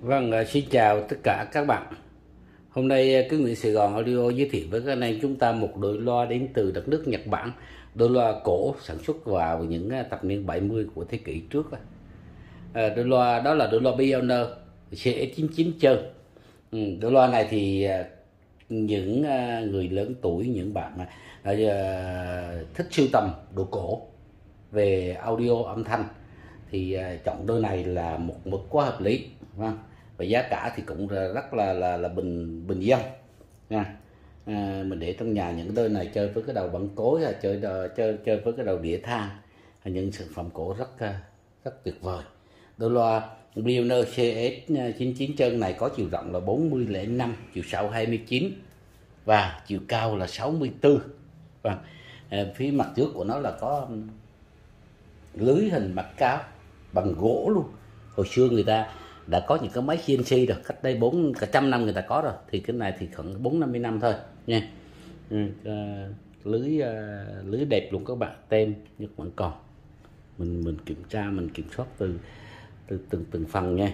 Vâng, à, xin chào tất cả các bạn. Hôm nay à, cứ Nguyễn Sài Gòn Audio giới thiệu với các anh em chúng ta một đôi loa đến từ đất nước Nhật Bản. Đôi loa cổ sản xuất vào những à, thập niên 70 của thế kỷ trước. Đôi loa đó là đôi loa Pioneer CE99 chân. Ừ, đôi loa này thì những người lớn tuổi, những bạn thích sưu tầm đồ cổ về audio âm thanh thì à, chọn đôi này là một mức quá hợp lý và giá cả thì cũng rất là là là bình bình dân nha. À, mình để trong nhà những đôi này chơi với cái đầu bằng cối hay chơi chơi chơi với cái đầu đĩa than những sản phẩm cổ rất à, rất tuyệt vời. Đôi loa Brioner CS 99 chân này có chiều rộng là 40,5 chiều sâu 29 và chiều cao là 64 và vâng, phía mặt trước của nó là có lưới hình mặt cáo bằng gỗ luôn. Hồi xưa người ta đã có những cái máy CNC rồi cách đây bốn cả trăm năm người ta có rồi thì cái này thì khoảng bốn năm mươi năm thôi nha. Ừ, uh, lưới uh, lưới đẹp luôn các bạn tem nhưng vẫn còn. Mình mình kiểm tra mình kiểm soát từ từ từng từng phần nha.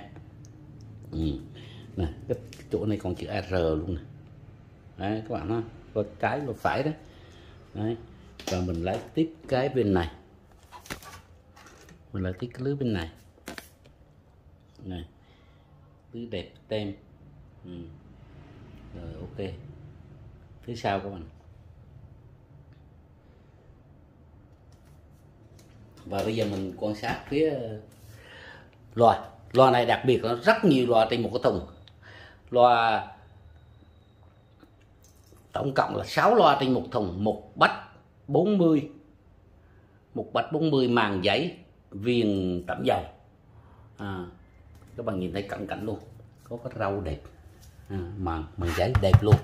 Ừ. này cái, cái chỗ này còn chữ R luôn này đấy các bạn ha có trái và phải đấy đấy và mình lấy tiếp cái bên này mình lại tiếp cái lưới bên này. Này tứ đẹp, tem. Ừ. rồi, ok. Phía sau của mình. Và bây giờ mình quan sát phía ờ, loa. Loa này đặc biệt nó rất nhiều loa trên một cái thùng. Loa tổng cộng là 6 loa trên một thùng. Một bách 40 một bách 40 màng giấy viên tẩm dầu. À, các bạn nhìn thấy cận cảnh luôn. Có cái rau đẹp. À, màng màng giấy đẹp luôn.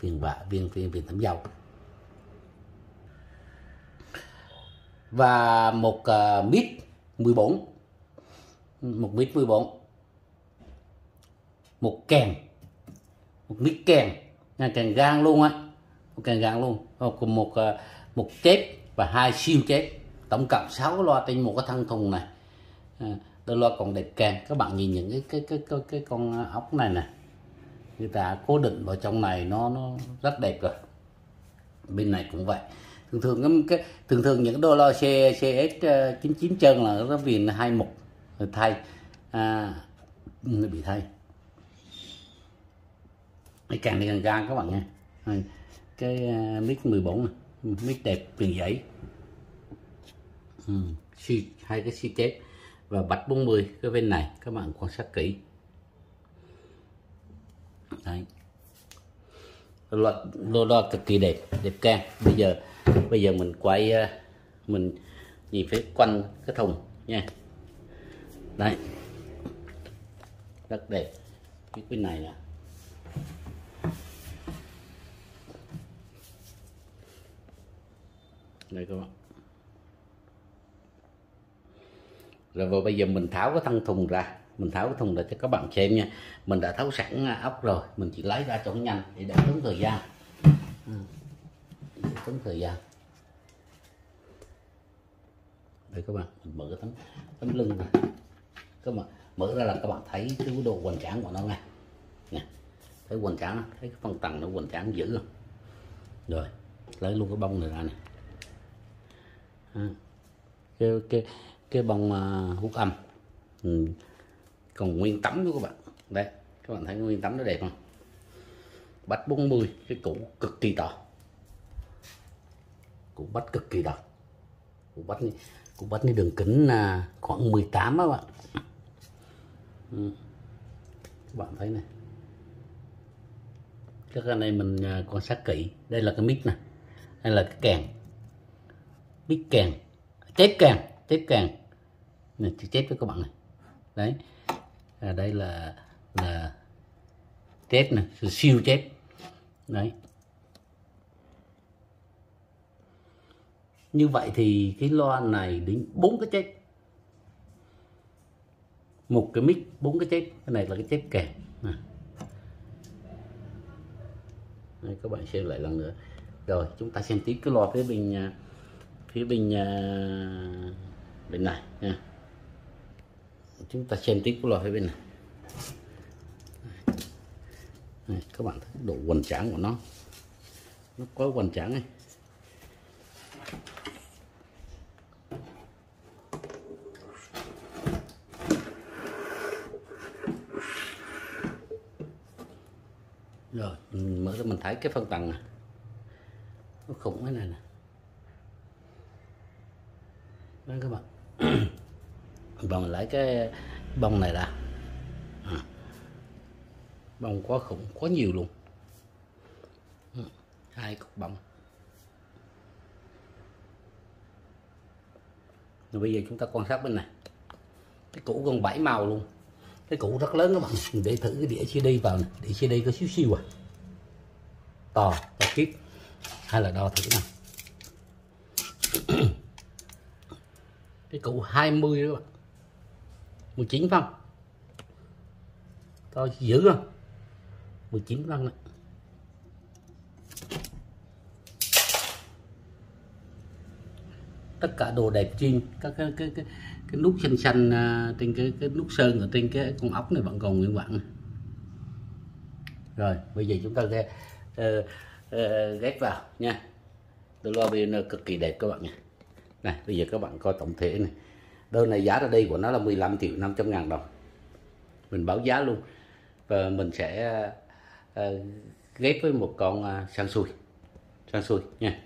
Viên vạ viên viên viên tẩm dầu. Và một uh, mít 14 một mít 14 một kèn. Một mít kèn. Nha kèn gan luôn á. Một kèn gan luôn. Một một à, một chép và hai siêu chép tổng cộng 6 loa trên một cái thân thùng này. À, đôi loa còn đẹp càng. Các bạn nhìn những cái cái cái cái, cái con ốc này nè. Người ta cố định vào trong này nó nó rất đẹp rồi. Bên này cũng vậy. Thường thường cái thường thường những đôi loa xe CS 99 chân là nó viền hai mục thay. À, nó bị thay. Cái càng đi càng gan các bạn nha. Cái uh, mic 14 này. Mic đẹp tiền giấy ừ, hai cái xi kép và bạch 40 cái bên này các bạn quan sát kỹ. Đấy. Loạt lô đo cực kỳ đẹp đẹp can bây giờ bây giờ mình quay ờ, mình nhìn phía quanh cái thùng nha. Đây rất đẹp. Cái bên này nè. Đây các bạn. Rồi và bây giờ mình tháo cái thân thùng ra. Mình tháo cái thùng ra cho các bạn xem nha. Mình đã tháo sẵn à, ốc rồi. Mình chỉ lấy ra cho nó nhanh để đỡ tốn thời gian. Ừ. tốn thời gian. Đây các bạn mình mở cái tấm tấm lưng này các bạn mở ra là các bạn thấy cái đồ quần tráng của nó ngay nè thấy quần tráng thấy cái phần tầng nó quần tráng dữ không rồi lấy luôn cái bông này ra này à. cái, cái cái bông à, hút âm. Ừ. còn nguyên tấm nữa các bạn. Đấy, các bạn thấy nguyên tấm nó đẹp không? Bách 40 cái củ cực kỳ to. Củ bách cực kỳ to. Củ bách này, củ bách này đường kính là khoảng 18 các bạn. Ừ. các bạn thấy này. Các anh em mình à, quan sát kỹ. Đây là cái mic này đây là cái kèn. Mic kèn. Chép kèn chép kèn này chữ chết với các bạn này. Đấy. À, đây là là chết này siêu chết. Đấy. Như vậy thì cái loa này đến bốn cái chết. Một cái mic bốn cái chết. Cái này là cái chết kèm. Đây, các bạn xem lại lần nữa. Rồi chúng ta xem tiếp cái loa phía bên à, phía bên à, bên này chúng ta xem tiếp cái loa phía bên này. Này, các bạn thấy độ hoành tráng của nó. Nó quá hoành tráng này rồi mình mở ra mình thấy cái phân tầng này. nó khủng thế này nè. Các bạn bằng lại lấy cái bông này đã à. bông quá khủng, quá nhiều luôn. Ừ, hai cục bông. Rồi bây giờ chúng ta quan sát bên này. Cái củ còn bảy màu luôn. Cái củ rất lớn các bạn để thử cái đĩa CD vào này đĩa CD có xíu xíu à. To và kíp hay là đo thử nào. Cái cụ 20 đó bạn 19 phân. Tôi giữ không 19 phân này. tất cả đồ đẹp chuyên các cái cái cái, cái nút xanh xanh à, trên cái cái nút sơn ở trên cái con ốc này vẫn còn nguyên vẹn rồi bây giờ chúng ta sẽ uh, uh, ghép vào nha. Tôi lo bên cực kỳ đẹp các bạn nha. Này bây giờ các bạn coi tổng thể này đơn này giá ra đây của nó là 15 triệu 500 ngàn đồng. Mình báo giá luôn. Và mình sẽ uh, ghép với một con ờ, uh, sang xui sang xui nha.